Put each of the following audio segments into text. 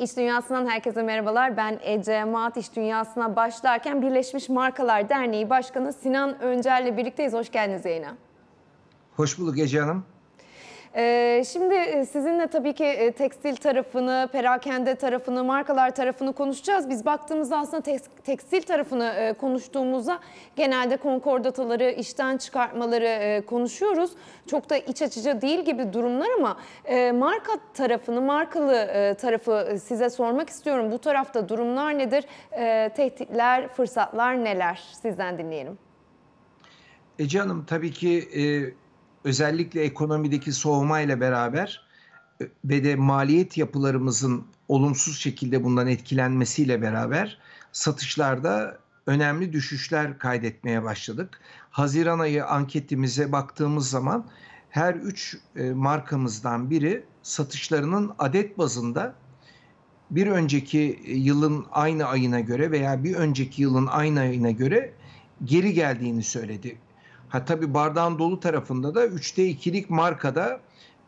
İş Dünyası'ndan herkese merhabalar. Ben Ece Maat İş Dünyası'na başlarken Birleşmiş Markalar Derneği Başkanı Sinan Öncel ile birlikteyiz. Hoş geldiniz yayına. Hoş bulduk Ece Hanım. Ee, şimdi e, sizinle tabii ki e, tekstil tarafını, perakende tarafını, markalar tarafını konuşacağız. Biz baktığımızda aslında tekstil tarafını e, konuştuğumuzda genelde konkordataları, işten çıkartmaları konuşuyoruz. Çok da iç açıcı değil gibi durumlar ama marka tarafını, markalı tarafı size sormak istiyorum. Bu tarafta durumlar nedir? Tehditler, fırsatlar neler? Sizden dinleyelim. Ece Hanım tabii ki özellikle ekonomideki soğuma ile beraber e, ve de maliyet yapılarımızın olumsuz şekilde bundan etkilenmesiyle beraber satışlarda önemli düşüşler kaydetmeye başladık. Haziran ayı anketimize baktığımız zaman her üç e, markamızdan biri satışlarının adet bazında bir önceki yılın aynı ayına göre veya bir önceki yılın aynı ayına göre geri geldiğini söyledi. Ha tabii bardağın dolu tarafında da 3'te 2'lik markada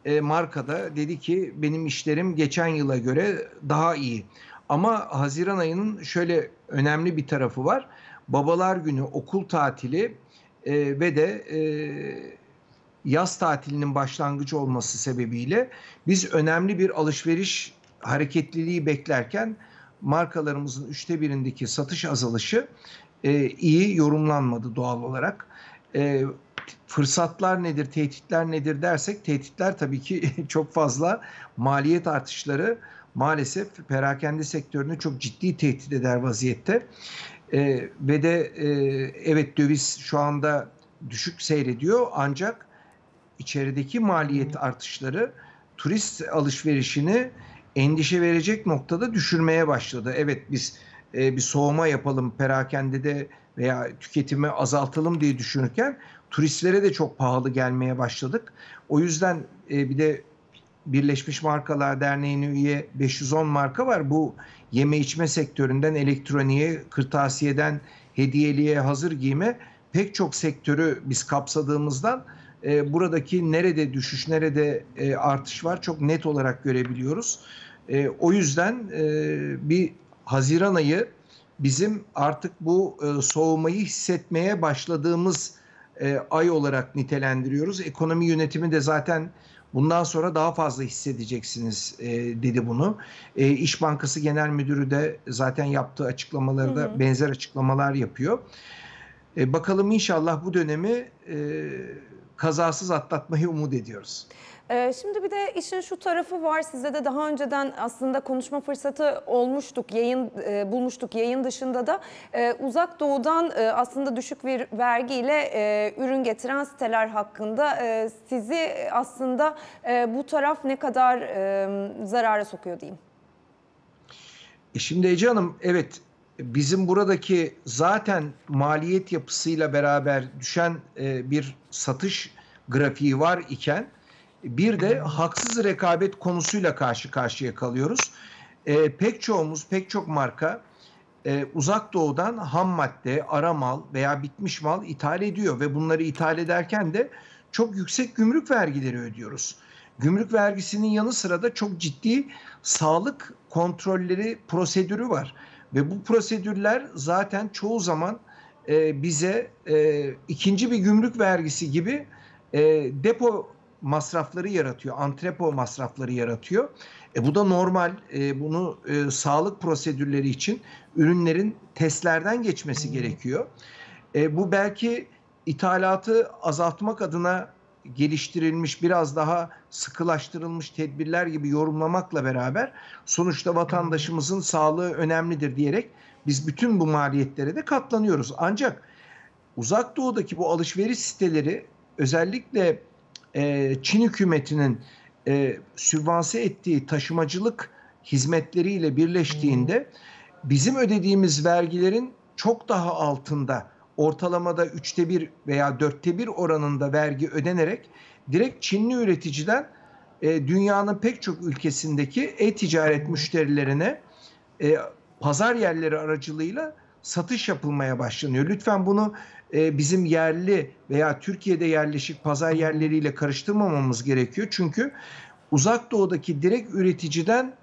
e, markada dedi ki benim işlerim geçen yıla göre daha iyi. Ama Haziran ayının şöyle önemli bir tarafı var. Babalar günü, okul tatili e, ve de e, yaz tatilinin başlangıcı olması sebebiyle biz önemli bir alışveriş hareketliliği beklerken markalarımızın üçte birindeki satış azalışı e, iyi yorumlanmadı doğal olarak e, fırsatlar nedir, tehditler nedir dersek tehditler tabii ki çok fazla maliyet artışları maalesef perakende sektörünü çok ciddi tehdit eder vaziyette. E, ve de e, evet döviz şu anda düşük seyrediyor ancak içerideki maliyet artışları turist alışverişini endişe verecek noktada düşürmeye başladı. Evet biz e, bir soğuma yapalım perakende de veya tüketimi azaltalım diye düşünürken turistlere de çok pahalı gelmeye başladık. O yüzden e, bir de Birleşmiş Markalar Derneği'ne üye 510 marka var. Bu yeme içme sektöründen elektroniğe, kırtasiyeden hediyeliğe, hazır giyime pek çok sektörü biz kapsadığımızdan e, buradaki nerede düşüş, nerede e, artış var çok net olarak görebiliyoruz. E, o yüzden e, bir Haziran ayı bizim artık bu e, soğumayı hissetmeye başladığımız e, ay olarak nitelendiriyoruz. Ekonomi yönetimi de zaten bundan sonra daha fazla hissedeceksiniz e, dedi bunu. E, İş Bankası Genel Müdürü de zaten yaptığı açıklamalarda hı hı. benzer açıklamalar yapıyor. E, bakalım inşallah bu dönemi e, kazasız atlatmayı umut ediyoruz. Ee, şimdi bir de işin şu tarafı var. Size de daha önceden aslında konuşma fırsatı olmuştuk, yayın e, bulmuştuk yayın dışında da. E, uzak Doğu'dan e, aslında düşük bir vergiyle e, ürün getiren siteler hakkında sizi aslında bu taraf ne kadar zarara sokuyor diyeyim. Şimdi Ece Hanım evet bizim buradaki zaten maliyet yapısıyla beraber düşen bir satış grafiği var iken bir de haksız rekabet konusuyla karşı karşıya kalıyoruz. E, pek çoğumuz, pek çok marka e, uzak doğudan ham madde, ara mal veya bitmiş mal ithal ediyor ve bunları ithal ederken de çok yüksek gümrük vergileri ödüyoruz. Gümrük vergisinin yanı sıra da çok ciddi sağlık kontrolleri prosedürü var ve bu prosedürler zaten çoğu zaman e, bize e, ikinci bir gümrük vergisi gibi e, depo masrafları yaratıyor, antrepo masrafları yaratıyor. E, bu da normal. E, bunu e, sağlık prosedürleri için ürünlerin testlerden geçmesi hmm. gerekiyor. E, bu belki ithalatı azaltmak adına geliştirilmiş biraz daha sıkılaştırılmış tedbirler gibi yorumlamakla beraber sonuçta vatandaşımızın sağlığı önemlidir diyerek biz bütün bu maliyetlere de katlanıyoruz. Ancak uzak doğudaki bu alışveriş siteleri özellikle e, Çin hükümetinin e, sübvanse ettiği taşımacılık hizmetleriyle birleştiğinde bizim ödediğimiz vergilerin çok daha altında ortalamada üçte bir veya dörtte bir oranında vergi ödenerek direkt Çinli üreticiden e, dünyanın pek çok ülkesindeki e-ticaret müşterilerine e, pazar yerleri aracılığıyla satış yapılmaya başlanıyor. Lütfen bunu e, bizim yerli veya Türkiye'de yerleşik pazar yerleriyle karıştırmamamız gerekiyor. Çünkü uzak doğudaki direkt üreticiden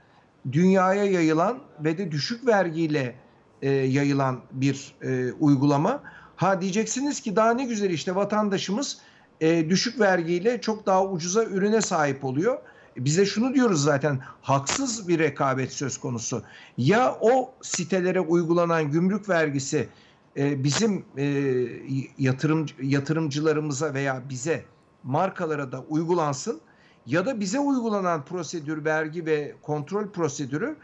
dünyaya yayılan ve de düşük vergiyle e, yayılan bir e, uygulama. Ha diyeceksiniz ki daha ne güzel işte vatandaşımız düşük vergiyle çok daha ucuza ürüne sahip oluyor. E, Bize şunu diyoruz zaten haksız bir rekabet söz konusu. Ya o sitelere uygulanan gümrük vergisi e, bizim e, yatırım yatırımcılarımıza veya bize markalara da uygulansın ya da bize uygulanan prosedür, vergi ve kontrol prosedürü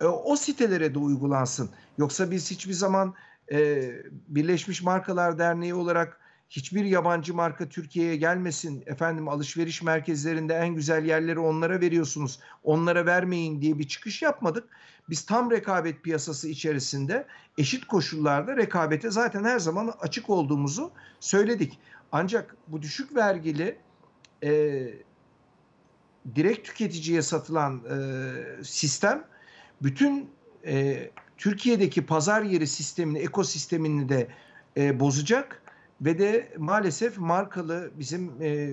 e, o sitelere de uygulansın. Yoksa biz hiçbir zaman e, Birleşmiş Markalar Derneği olarak hiçbir yabancı marka Türkiye'ye gelmesin. Efendim alışveriş merkezlerinde en güzel yerleri onlara veriyorsunuz. Onlara vermeyin diye bir çıkış yapmadık. Biz tam rekabet piyasası içerisinde eşit koşullarda rekabete zaten her zaman açık olduğumuzu söyledik. Ancak bu düşük vergili e, direkt tüketiciye satılan e, sistem bütün e, Türkiye'deki pazar yeri sistemini, ekosistemini de e, bozacak ve de maalesef markalı bizim e,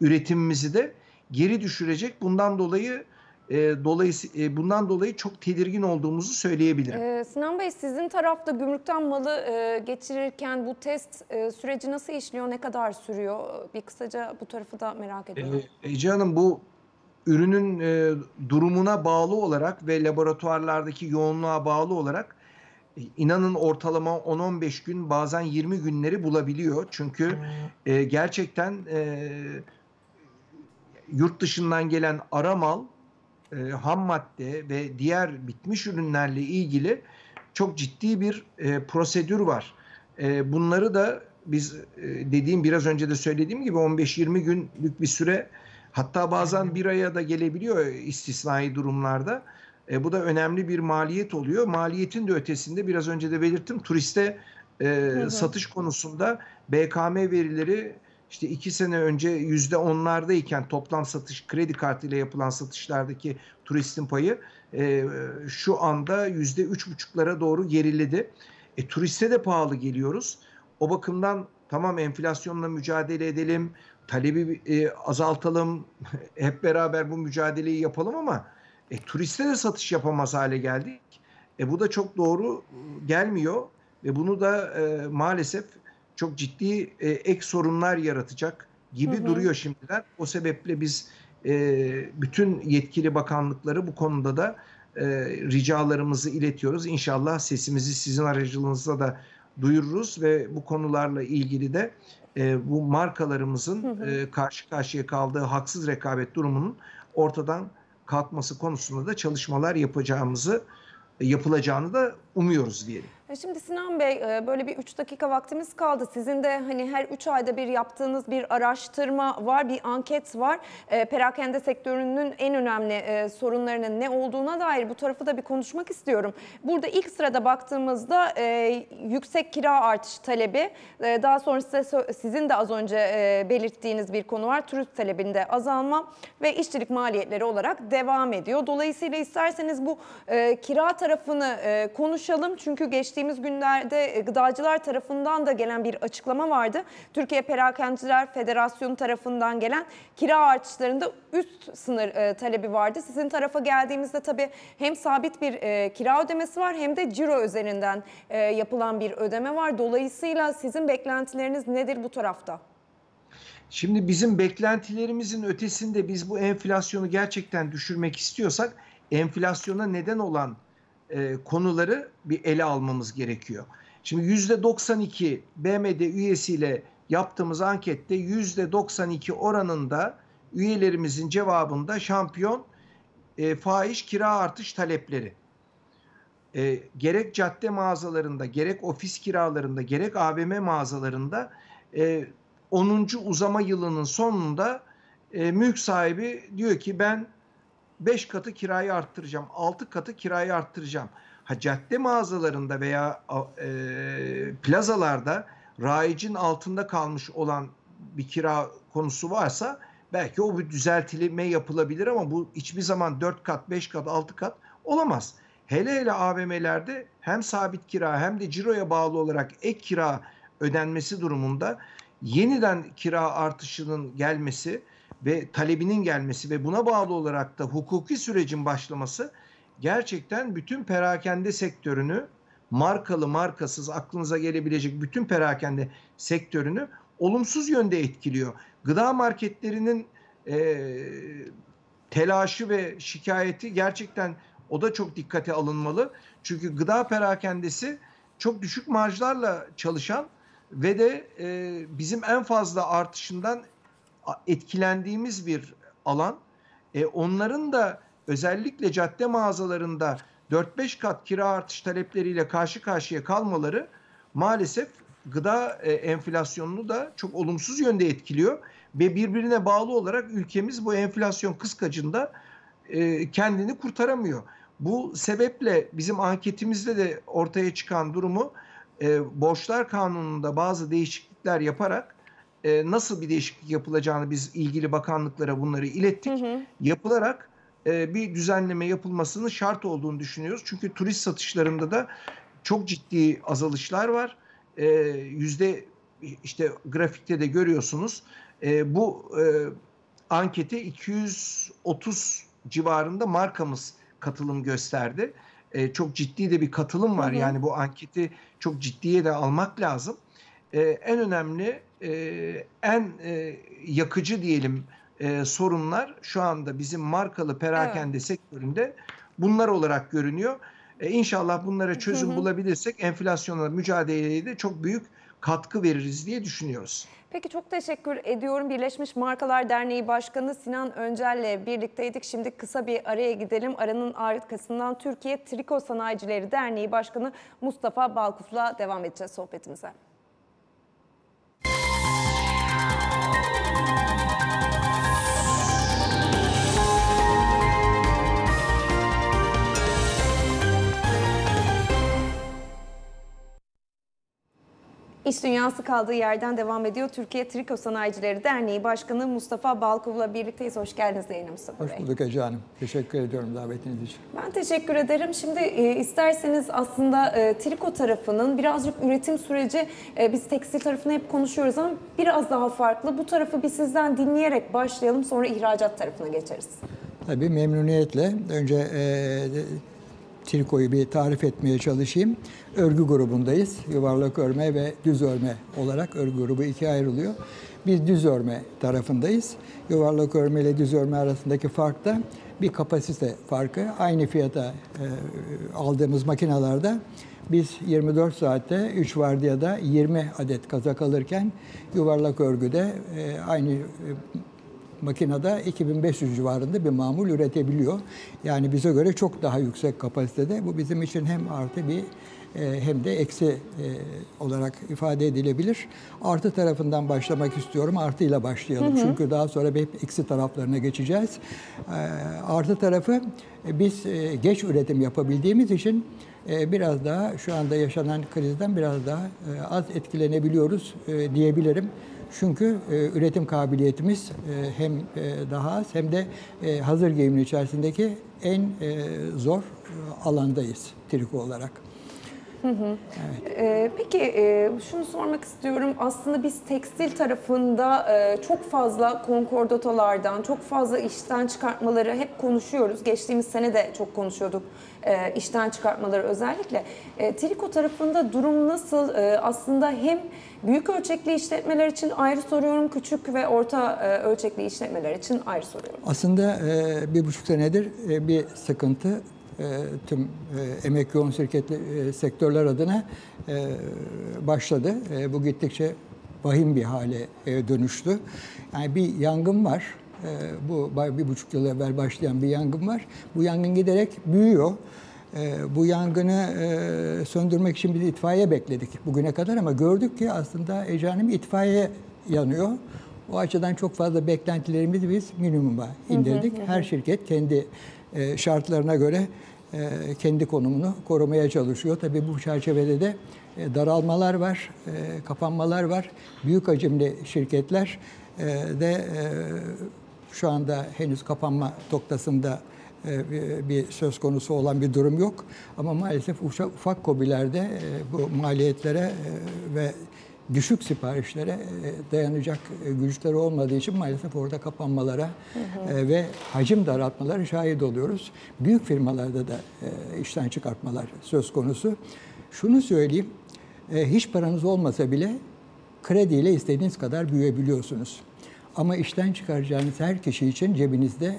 üretimimizi de geri düşürecek. Bundan dolayı e, dolayısı e, bundan dolayı çok tedirgin olduğumuzu söyleyebilirim. Ee, Sinan Bey sizin tarafta gümrükten malı e, geçirirken bu test e, süreci nasıl işliyor, ne kadar sürüyor? Bir kısaca bu tarafı da merak ediyorum. Ee, Ece Hanım bu ürünün e, durumuna bağlı olarak ve laboratuvarlardaki yoğunluğa bağlı olarak e, inanın ortalama 10-15 gün bazen 20 günleri bulabiliyor. Çünkü e, gerçekten e, yurt dışından gelen ara mal, e, ham madde ve diğer bitmiş ürünlerle ilgili çok ciddi bir e, prosedür var. E, bunları da biz e, dediğim biraz önce de söylediğim gibi 15-20 günlük bir süre hatta bazen bir aya da gelebiliyor istisnai durumlarda. E, bu da önemli bir maliyet oluyor. Maliyetin de ötesinde biraz önce de belirttim turiste e, satış konusunda BKM verileri işte iki sene önce yüzde onlardayken toplam satış kredi kartıyla yapılan satışlardaki turistin payı e, şu anda yüzde üç buçuklara doğru geriledi. E, turiste de pahalı geliyoruz. O bakımdan tamam enflasyonla mücadele edelim, talebi e, azaltalım, hep beraber bu mücadeleyi yapalım ama e, turiste de satış yapamaz hale geldik. E, bu da çok doğru gelmiyor ve bunu da e, maalesef çok ciddi e, ek sorunlar yaratacak gibi Hı hı. duruyor şimdiden. O sebeple biz e, bütün yetkili bakanlıkları bu konuda da e, ricalarımızı iletiyoruz. İnşallah sesimizi sizin aracılığınızla da duyururuz ve bu konularla ilgili de e, bu markalarımızın Hı hı. e, karşı karşıya kaldığı haksız rekabet durumunun ortadan kalkması konusunda da çalışmalar yapacağımızı yapılacağını da umuyoruz diyelim. E, Şimdi Sinan Bey e, böyle bir 3 dakika vaktimiz kaldı. Sizin de hani her 3 ayda bir yaptığınız bir araştırma var, bir anket var. E, Perakende sektörünün en önemli sorunlarının ne olduğuna dair bu tarafı da bir konuşmak istiyorum. Burada ilk sırada baktığımızda yüksek kira artış talebi, daha sonra size sizin de az önce belirttiğiniz bir konu var. Turist talebinde azalma ve işçilik maliyetleri olarak devam ediyor. Dolayısıyla isterseniz bu kira tarafını konuşalım. Çünkü geçtiğimiz günlerde e, gıdacılar tarafından da gelen bir açıklama vardı. Türkiye Perakendiciler Federasyonu tarafından gelen kira artışlarında üst sınır e, talebi vardı. Sizin tarafa geldiğimizde tabii hem sabit bir e, kira ödemesi var hem de ciro üzerinden e, yapılan bir ödeme var. Dolayısıyla sizin beklentileriniz nedir bu tarafta? Şimdi bizim beklentilerimizin ötesinde biz bu enflasyonu gerçekten düşürmek istiyorsak enflasyona neden olan e, konuları bir ele almamız gerekiyor. Şimdi yüzde 92 BMD üyesiyle yaptığımız ankette yüzde 92 oranında üyelerimizin cevabında şampiyon e, fahiş kira artış talepleri. E, gerek cadde mağazalarında, gerek ofis kiralarında, gerek AVM mağazalarında e, 10. uzama yılının sonunda e, mülk sahibi diyor ki ben 5 katı kirayı arttıracağım, 6 katı kirayı arttıracağım. Ha cadde mağazalarında veya e, plazalarda rayicin altında kalmış olan bir kira konusu varsa belki o bir düzeltilme yapılabilir ama bu hiçbir zaman 4 kat, 5 kat, 6 kat olamaz. Hele hele AVM'lerde hem sabit kira hem de ciroya bağlı olarak ek kira ödenmesi durumunda yeniden kira artışının gelmesi ve talebinin gelmesi ve buna bağlı olarak da hukuki sürecin başlaması gerçekten bütün perakende sektörünü markalı markasız aklınıza gelebilecek bütün perakende sektörünü olumsuz yönde etkiliyor. Gıda marketlerinin e, telaşı ve şikayeti gerçekten o da çok dikkate alınmalı. Çünkü gıda perakendesi çok düşük marjlarla çalışan ve de e, bizim en fazla artışından etkilendiğimiz bir alan. E, onların da özellikle cadde mağazalarında 4-5 kat kira artış talepleriyle karşı karşıya kalmaları maalesef gıda e, enflasyonunu da çok olumsuz yönde etkiliyor ve birbirine bağlı olarak ülkemiz bu enflasyon kıskacında e, kendini kurtaramıyor. Bu sebeple bizim anketimizde de ortaya çıkan durumu e, borçlar kanununda bazı değişiklikler yaparak e, nasıl bir değişiklik yapılacağını biz ilgili bakanlıklara bunları ilettik. Hı hı. Yapılarak e, bir düzenleme yapılmasının şart olduğunu düşünüyoruz. Çünkü turist satışlarında da çok ciddi azalışlar var. E, yüzde işte grafikte de görüyorsunuz. E, bu e, ankete 230 civarında markamız katılım gösterdi. E, çok ciddi de bir katılım var. Hı hı. Yani bu anketi çok ciddiye de almak lazım. E, en önemli, e, en e, yakıcı diyelim e, sorunlar şu anda bizim markalı perakende evet. sektöründe bunlar olarak görünüyor. E, inşallah bunlara çözüm hı hı. bulabilirsek enflasyonla mücadeleye de çok büyük katkı veririz diye düşünüyoruz. Peki çok teşekkür ediyorum. Birleşmiş Markalar Derneği Başkanı Sinan Öncel'le birlikteydik. Şimdi kısa bir araya gidelim. Aranın arkasından Türkiye Triko Sanayicileri Derneği Başkanı Mustafa Balkuf'la devam edeceğiz sohbetimize. İş Dünyası kaldığı yerden devam ediyor. Türkiye Triko Sanayicileri Derneği Başkanı Mustafa Balkov'la birlikteyiz. Hoş geldiniz yayına Mustafa Bey. Hoş bulduk Ece Hanım. Teşekkür ediyorum davetiniz için. Ben teşekkür ederim. Şimdi e, isterseniz aslında e, triko tarafının birazcık üretim süreci, e, biz tekstil tarafını hep konuşuyoruz ama biraz daha farklı. Bu tarafı bir sizden dinleyerek başlayalım sonra ihracat tarafına geçeriz. Tabii memnuniyetle. Önce e, trikoyu bir tarif etmeye çalışayım. Örgü grubundayız. Yuvarlak örme ve düz örme olarak örgü grubu ikiye ayrılıyor. Biz düz örme tarafındayız. Yuvarlak örme ile düz örme arasındaki fark da bir kapasite farkı. Aynı fiyata e, aldığımız makinalarda biz 24 saatte 3 vardiyada 20 adet kazak alırken yuvarlak örgüde e, aynı e, makinede 2500 civarında bir mamul üretebiliyor. Yani bize göre çok daha yüksek kapasitede. Bu bizim için hem artı bir e, hem de eksi e, olarak ifade edilebilir. Artı tarafından başlamak istiyorum. Artıyla başlayalım. Hı hı. Çünkü daha sonra hep eksi taraflarına geçeceğiz. E, artı tarafı biz geç üretim yapabildiğimiz için biraz daha şu anda yaşanan krizden biraz daha az etkilenebiliyoruz diyebilirim. Çünkü e, üretim kabiliyetimiz e, hem e, daha az hem de e, hazır giyimin içerisindeki en e, zor e, alandayız triko olarak. Hı hı. Evet. Ee, peki e, şunu sormak istiyorum. Aslında biz tekstil tarafında e, çok fazla konkordatalardan, çok fazla işten çıkartmaları hep konuşuyoruz. Geçtiğimiz sene de çok konuşuyorduk e, işten çıkartmaları özellikle. E, triko tarafında durum nasıl? E, aslında hem büyük ölçekli işletmeler için ayrı soruyorum, küçük ve orta e, ölçekli işletmeler için ayrı soruyorum. Aslında e, bir buçuk senedir e, bir sıkıntı tüm e, emek yoğun şirketli e, sektörler adına başladı. Bu gittikçe vahim bir hale dönüştü. Yani bir yangın var. Bu bir buçuk yıl evvel başlayan bir yangın var. Bu yangın giderek büyüyor. Bu yangını söndürmek için biz itfaiye bekledik bugüne kadar ama gördük ki aslında Ece Hanım itfaiye yanıyor. O açıdan çok fazla beklentilerimizi biz minimuma indirdik. Her şirket kendi şartlarına göre e, kendi konumunu korumaya çalışıyor. Tabii bu çerçevede de e, daralmalar var, e, kapanmalar var. Büyük hacimli şirketler de şu anda henüz kapanma noktasında bir söz konusu olan bir durum yok. Ama maalesef ufak kobilerde bu maliyetlere ve düşük siparişlere e, dayanacak e, güçleri olmadığı için maalesef orada kapanmalara e, ve hacim daraltmalara şahit oluyoruz. Büyük firmalarda da işten çıkartmalar söz konusu. Şunu söyleyeyim, hiç paranız olmasa bile krediyle istediğiniz kadar büyüyebiliyorsunuz. Ama işten çıkaracağınız her kişi için cebinizde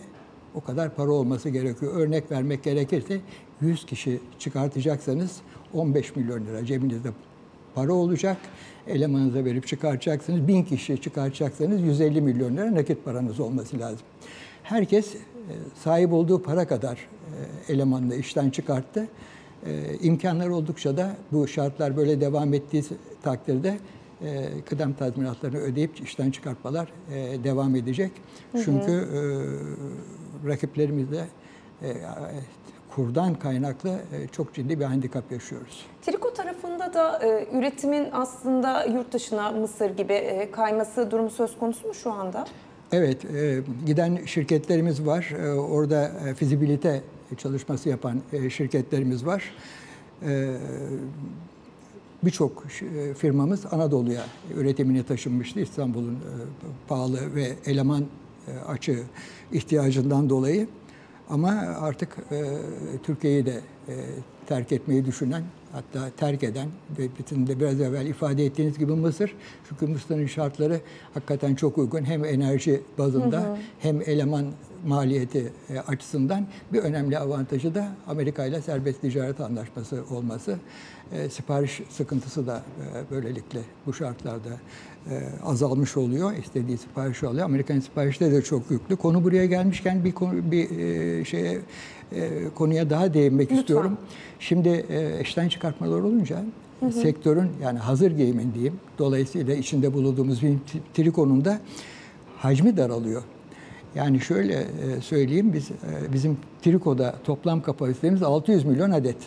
o kadar para olması gerekiyor. Örnek vermek gerekirse 100 kişi çıkartacaksanız 15 milyon lira cebinizde para olacak. Elemanınıza verip çıkartacaksınız. 1000 kişi çıkartacaksanız 150 milyon lira nakit paranız olması lazım. Herkes e, sahip olduğu para kadar e, elemanını işten çıkarttı. E, imkanlar oldukça da bu şartlar böyle devam ettiği takdirde kıdem tazminatlarını ödeyip işten çıkartmalar devam edecek. Çünkü e, rakiplerimizle e, kurdan kaynaklı e, çok ciddi bir handikap yaşıyoruz. Triko tarafında da e, üretimin aslında yurt dışına Mısır gibi e, kayması durumu söz konusu mu şu anda? Evet, e, giden şirketlerimiz var. E, orada e, fizibilite çalışması yapan e, şirketlerimiz var. E, Birçok firmamız Anadolu'ya üretimini taşınmıştı. İstanbul'un e, pahalı ve eleman e, açığı ihtiyacından dolayı. Ama artık e, Türkiye'yi de e, terk etmeyi düşünen, hatta terk eden ve bütün de biraz evvel ifade ettiğiniz gibi Mısır. Çünkü Mısır'ın şartları hakikaten çok uygun. Hem enerji bazında hem eleman maliyeti e, açısından bir önemli avantajı da Amerika ile serbest ticaret anlaşması olması. E, sipariş sıkıntısı da e, böylelikle bu şartlarda azalmış oluyor. İstediği siparişi alıyor. Amerikan siparişleri de çok yüklü. Konu buraya gelmişken bir konu, bir şeye e, konuya daha değinmek Lütfen. istiyorum. Şimdi e, işten çıkartmalar olunca sektörün yani hazır giyimin diyeyim dolayısıyla içinde bulunduğumuz bir trikonun da hacmi daralıyor. Yani şöyle e, söyleyeyim biz e, bizim trikoda toplam kapasitemiz 600 milyon adet.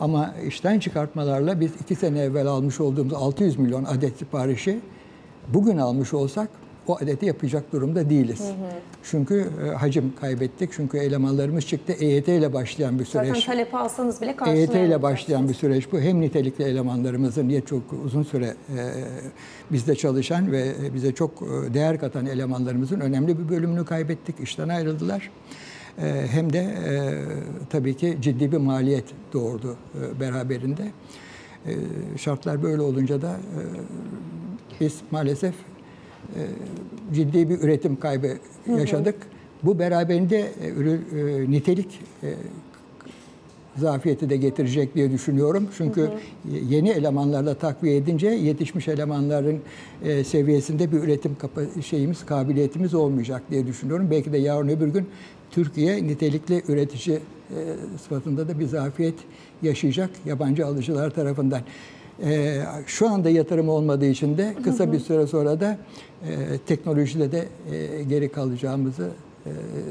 Ama işten çıkartmalarla biz iki sene evvel almış olduğumuz 600 milyon adet siparişi bugün almış olsak o adeti yapacak durumda değiliz. Çünkü e, hacim kaybettik. Çünkü elemanlarımız çıktı. EYT ile başlayan bir süreç. Zaten talepi alsanız bile EYT ile başlayan bir süreç bu. Hem nitelikli elemanlarımızın niye çok uzun süre e, bizde çalışan ve bize çok e, değer katan elemanlarımızın önemli bir bölümünü kaybettik. işten ayrıldılar. E, hem de e, tabii ki ciddi bir maliyet doğurdu e, beraberinde. E, şartlar böyle olunca da e, biz maalesef ciddi bir üretim kaybı yaşadık. Bu beraberinde e, ürü- e, nitelik e, zafiyeti de getirecek diye düşünüyorum. Çünkü yeni elemanlarla takviye edince yetişmiş elemanların e, seviyesinde bir üretim şeyimiz, kabiliyetimiz olmayacak diye düşünüyorum. Belki de yarın öbür gün Türkiye nitelikli üretici e, sıfatında da bir zafiyet yaşayacak yabancı alıcılar tarafından. E, şu anda yatırım olmadığı için de kısa bir süre sonra da e, teknolojide de e, geri kalacağımızı e,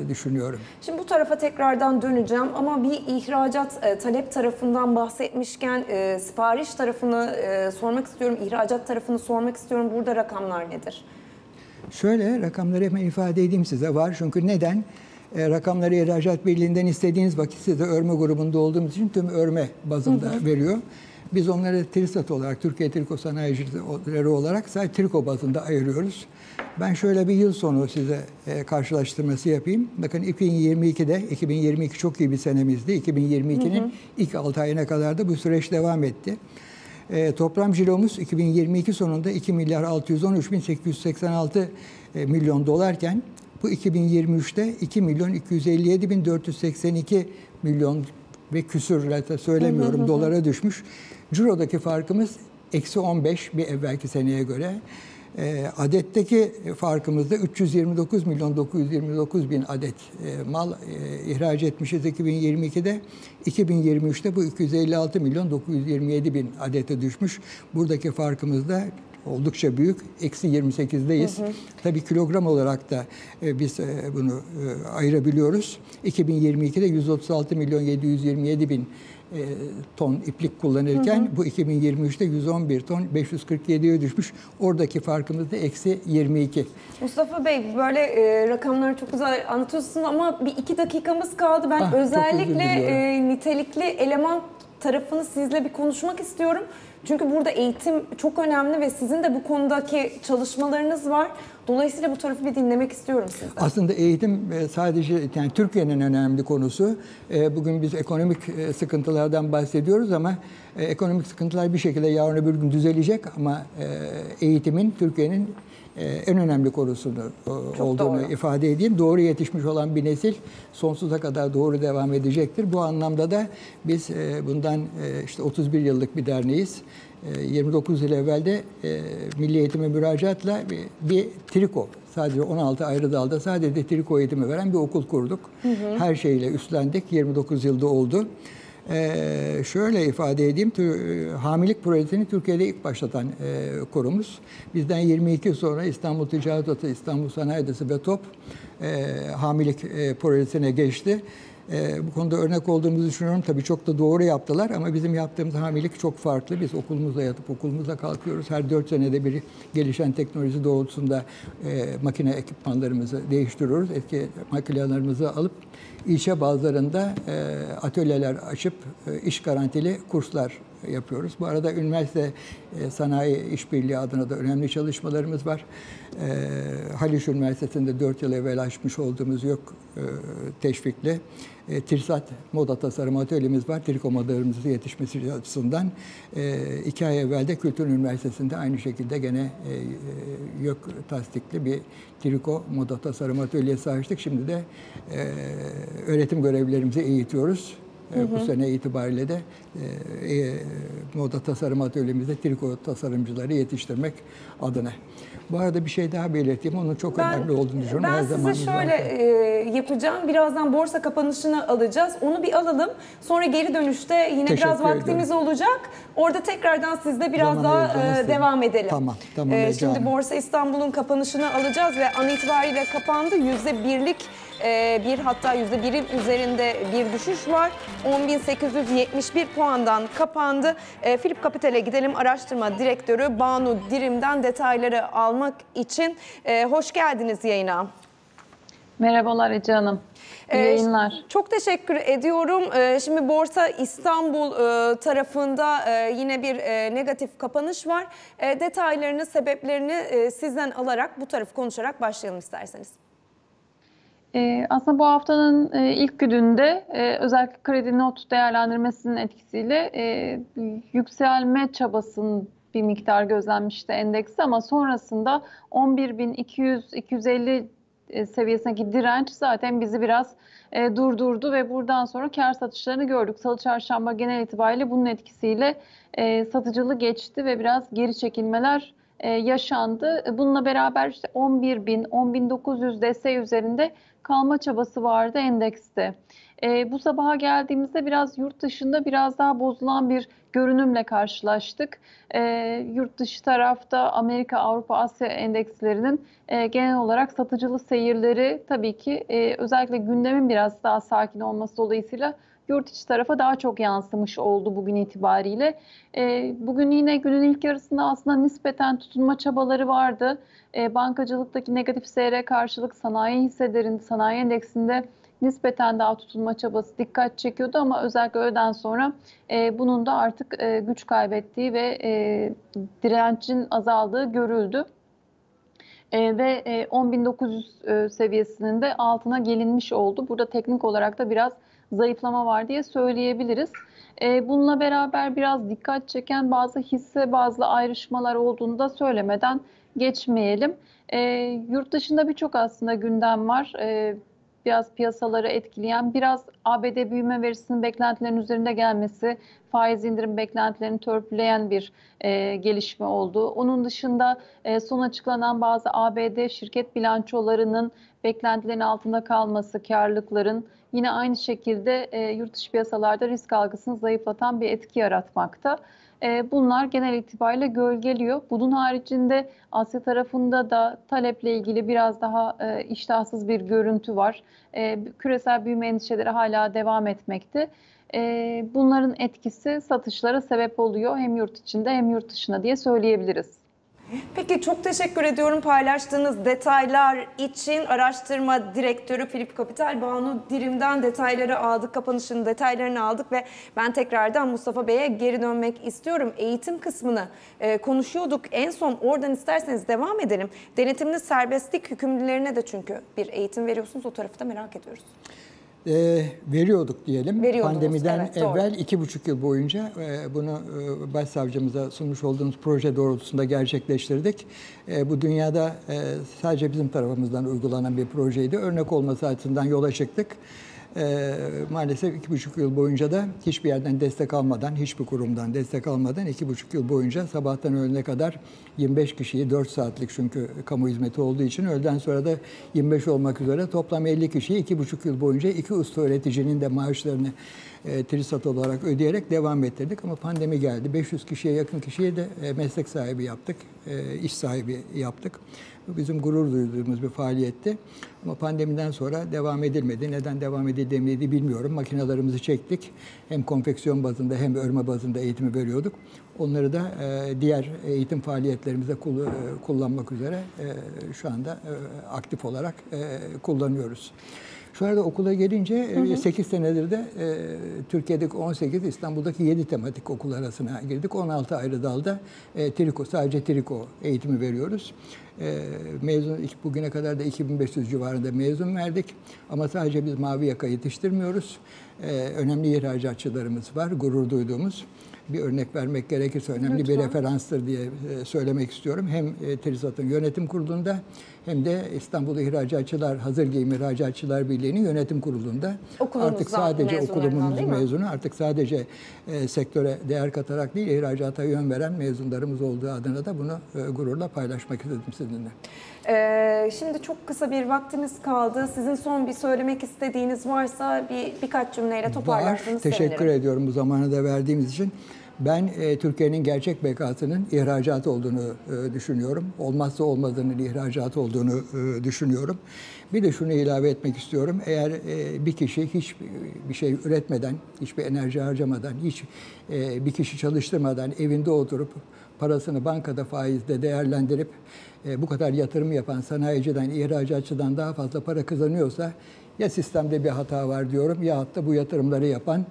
düşünüyorum. Şimdi bu tarafa tekrardan döneceğim ama bir ihracat e, talep tarafından bahsetmişken e, sipariş tarafını e, sormak istiyorum, ihracat tarafını sormak istiyorum. Burada rakamlar nedir? Şöyle rakamları hemen ifade edeyim size var. Çünkü neden? E, rakamları ihracat birliğinden istediğiniz vakit size örme grubunda olduğumuz için tüm örme bazında veriyor. Biz onları TRİSAT olarak, Türkiye Triko Sanayicileri olarak sadece triko bazında ayırıyoruz. Ben şöyle bir yıl sonu size e, karşılaştırması yapayım. Bakın 2022'de, 2022 çok iyi bir senemizdi. 2022'nin ilk 6 ayına kadar da bu süreç devam etti. E, toplam ciromuz 2022 sonunda 2 milyar 613 bin 886 e, milyon dolarken bu 2023'te 2 milyon 257 bin 482 milyon ve küsürle söylemiyorum dolara düşmüş. Ciro'daki farkımız eksi 15 bir evvelki seneye göre. E, adetteki farkımız da 329 milyon 929 bin adet e, mal e, ihraç etmişiz 2022'de. 2023'te bu 256 milyon 927 bin adete düşmüş. Buradaki farkımız da oldukça büyük. Eksi 28'deyiz. Tabii kilogram olarak da e, biz e, bunu e, ayırabiliyoruz. 2022'de 136 milyon 727 bin e, ton iplik kullanırken bu 2023'te 111 ton 547'ye düşmüş. Oradaki farkımız da eksi 22. Mustafa Bey böyle e, rakamları çok güzel anlatıyorsunuz ama bir iki dakikamız kaldı. Ben Ah, özellikle e, nitelikli eleman tarafını sizle bir konuşmak istiyorum. Çünkü burada eğitim çok önemli ve sizin de bu konudaki çalışmalarınız var. Dolayısıyla bu tarafı bir dinlemek istiyorum sizden. Aslında eğitim e, sadece yani Türkiye'nin önemli konusu. E, Bugün biz ekonomik e, sıkıntılardan bahsediyoruz ama ekonomik sıkıntılar bir şekilde yarın öbür gün düzelecek ama eğitimin Türkiye'nin en önemli konusunu e, olduğunu doğru. ifade edeyim. Doğru yetişmiş olan bir nesil sonsuza kadar doğru devam edecektir. Bu anlamda da biz e, bundan e, işte 31 yıllık bir derneğiz. E, 29 yıl evvel de e, Milli Eğitim'e müracaatla bir, bir triko sadece 16 ayrı dalda sadece triko eğitimi veren bir okul kurduk. Her şeyle üstlendik. 29 yılda oldu. Ee, şöyle ifade edeyim, tü- e, hamilelik projesini Türkiye'de ilk başlatan e, kurumuz. Bizden 22 yıl sonra İstanbul Ticaret Odası, İstanbul Sanayi Odası ve TOP e, e, projesine geçti. E, bu konuda örnek olduğumuzu düşünüyorum. Tabii çok da doğru yaptılar ama bizim yaptığımız hamilelik çok farklı. Biz okulumuzda yatıp okulumuzda kalkıyoruz. Her 4 senede bir gelişen teknoloji doğrultusunda e, makine ekipmanlarımızı değiştiriyoruz. Eski makinelerimizi alıp ilçe bazılarında e, atölyeler açıp e, iş garantili kurslar yapıyoruz. Bu arada üniversite e, sanayi işbirliği adına da önemli çalışmalarımız var. E, Haliç Üniversitesi'nde 4 yıl evvel açmış olduğumuz yok e, teşvikle e, Tirsat Moda Tasarım Atölyemiz var. Triko modalarımızın yetişmesi açısından. E, iki ay evvel de Kültür Üniversitesi'nde aynı şekilde gene e, e, yok tasdikli bir triko moda tasarım atölyesi açtık. Şimdi de e, öğretim görevlilerimizi eğitiyoruz. E, Bu sene itibariyle de e, e, moda tasarım atölyemizde triko tasarımcıları yetiştirmek adına. Bu arada bir şey daha belirteyim. Onun çok önemli olduğunu düşünüyorum. Ben Her size şöyle e, yapacağım. Birazdan borsa kapanışını alacağız. Onu bir alalım. Sonra geri dönüşte yine Teşekkür biraz vaktimiz olacak. Orada tekrardan sizle biraz Zaman daha e, devam edelim. Tamam, tamam E, şimdi. Borsa İstanbul'un kapanışını alacağız ve an itibariyle kapandı. Yüzde birlik e, bir hatta yüzde birin üzerinde bir düşüş var. 10.871 puandan kapandı. E, Philip Capital'e gidelim. Araştırma direktörü Banu Dirim'den detayları almak için. E, hoş geldiniz yayına. Merhabalar Ece Hanım. İyi Ee, yayınlar. Çok teşekkür ediyorum. Ee, Şimdi Borsa İstanbul e, tarafında e, yine bir e, negatif kapanış var. E, Detaylarını, sebeplerini e, sizden alarak bu tarafı konuşarak başlayalım isterseniz. Ee, aslında bu haftanın e, ilk gününde e, özellikle kredi not değerlendirmesinin etkisiyle e, yükselme çabasının bir miktar gözlenmişti endeksi ama sonrasında 11.200-250 e, seviyesindeki direnç zaten bizi biraz e, durdurdu ve buradan sonra kar satışlarını gördük. Salı çarşamba genel itibariyle bunun etkisiyle e, satıcılı geçti ve biraz geri çekilmeler e, yaşandı. Bununla beraber işte 11.000, 10.900 desteği üzerinde kalma çabası vardı endekste. E, bu sabaha geldiğimizde biraz yurt dışında biraz daha bozulan bir görünümle karşılaştık. E, yurt dışı tarafta Amerika, Avrupa, Asya endekslerinin e, genel olarak satıcılı seyirleri tabii ki e, özellikle gündemin biraz daha sakin olması dolayısıyla yurt içi tarafa daha çok yansımış oldu bugün itibariyle. E, bugün yine günün ilk yarısında aslında nispeten tutunma çabaları vardı. E, bankacılıktaki negatif seyre karşılık sanayi hisselerin, sanayi endeksinde nispeten daha tutunma çabası dikkat çekiyordu ama özellikle öğleden sonra e, bunun da artık e, güç kaybettiği ve e, direncin azaldığı görüldü. E, ve e, 10.900 e, seviyesinin de altına gelinmiş oldu. Burada teknik olarak da biraz zayıflama var diye söyleyebiliriz. E, bununla beraber biraz dikkat çeken bazı hisse bazı ayrışmalar olduğunu da söylemeden geçmeyelim. E, yurt dışında birçok aslında gündem var. Biraz piyasaları etkileyen, biraz ABD büyüme verisinin beklentilerin üzerinde gelmesi, faiz indirim beklentilerini törpüleyen bir e, gelişme oldu. Onun dışında e, son açıklanan bazı ABD şirket bilançolarının beklentilerin altında kalması, karlılıkların yine aynı şekilde e, yurt dışı piyasalarda risk algısını zayıflatan bir etki yaratmakta. E, bunlar genel itibariyle gölgeliyor. Bunun haricinde Asya tarafında da taleple ilgili biraz daha e, iştahsız bir görüntü var. E, küresel büyüme endişeleri hala devam etmekte. E, bunların etkisi satışlara sebep oluyor hem yurt içinde hem yurt dışına diye söyleyebiliriz. Peki çok teşekkür ediyorum paylaştığınız detaylar için. Araştırma direktörü Filip Kapital Banu Dirim'den detayları aldık, kapanışın detaylarını aldık ve ben tekrardan Mustafa Bey'e geri dönmek istiyorum. Eğitim kısmını e, konuşuyorduk. En son oradan isterseniz devam edelim. Denetimli serbestlik hükümlülerine de çünkü bir eğitim veriyorsunuz. O tarafı da merak ediyoruz. E, veriyorduk diyelim. Pandemiden evet, doğru. evvel iki buçuk yıl boyunca e, bunu e, başsavcımıza sunmuş olduğumuz proje doğrultusunda gerçekleştirdik. E, bu dünyada e, sadece bizim tarafımızdan uygulanan bir projeydi. Örnek olması açısından yola çıktık. E, maalesef iki buçuk yıl boyunca da hiçbir yerden destek almadan, hiçbir kurumdan destek almadan iki buçuk yıl boyunca sabahtan öğlene kadar 25 kişiyi 4 saatlik çünkü kamu hizmeti olduğu için öğleden sonra da 25 olmak üzere toplam 50 kişiyi iki buçuk yıl boyunca iki usta öğreticinin de maaşlarını e, TRİSAT olarak ödeyerek devam ettirdik. Ama pandemi geldi. 500 kişiye yakın kişiyi de e, meslek sahibi yaptık, e, iş sahibi yaptık. Bizim gurur duyduğumuz bir faaliyetti. Ama pandemiden sonra devam edilmedi. Neden devam edilmedi bilmiyorum. Makinelerimizi çektik. Hem konfeksiyon bazında hem örme bazında eğitimi veriyorduk. Onları da e, diğer eğitim faaliyetlerimizde e, kullanmak üzere e, şu anda aktif olarak kullanıyoruz. Şu arada okula gelince 8 senedir de e, Türkiye'deki 18, İstanbul'daki 7 tematik okul arasına girdik. 16 ayrı dalda e, triko, sadece triko eğitimi veriyoruz. E, mezun bugüne kadar da 2500 civarında mezun verdik. Ama sadece biz mavi yaka yetiştirmiyoruz. E, önemli ihracatçılarımız var, gurur duyduğumuz. Bir örnek vermek gerekirse önemli bir referanstır diye e, söylemek istiyorum. Hem e, TRİSAT'ın yönetim kurulunda hem de İstanbul İhracatçılar, Hazır Giyim İhracatçılar Birliği'nin yönetim kurulunda. Okulunuzdan artık sadece okulumuzun mezunu, artık sadece e, sektöre değer katarak değil, ihracata yön veren mezunlarımız olduğu adına da bunu e, gururla paylaşmak istedim sizinle. Ee, şimdi çok kısa bir vaktimiz kaldı. Sizin son bir söylemek istediğiniz varsa bir birkaç cümleyle toparlarsanız Teşekkür sevinirim. ediyorum bu zamanı da verdiğimiz için. Ben e, Türkiye'nin gerçek bekasının ihracat olduğunu e, düşünüyorum. Olmazsa olmazının ihracat olduğunu e, düşünüyorum. Bir de şunu ilave etmek istiyorum. Eğer e, bir kişi hiç bir şey üretmeden, hiçbir enerji harcamadan, hiç e, bir kişi çalıştırmadan evinde oturup parasını bankada faizle değerlendirip e, bu kadar yatırım yapan sanayiciden, ihracatçıdan daha fazla para kazanıyorsa ya sistemde bir hata var diyorum ya da bu yatırımları yapan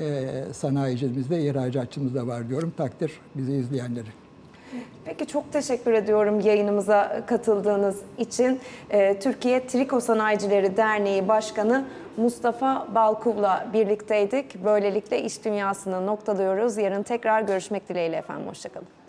e, sanayicimiz de ihracatçımız da var diyorum. Takdir bizi izleyenleri. Peki çok teşekkür ediyorum yayınımıza katıldığınız için. Ee, Türkiye Triko Sanayicileri Derneği Başkanı Mustafa Balkuv'la birlikteydik. Böylelikle iş dünyasını noktalıyoruz. Yarın tekrar görüşmek dileğiyle efendim. Hoşçakalın.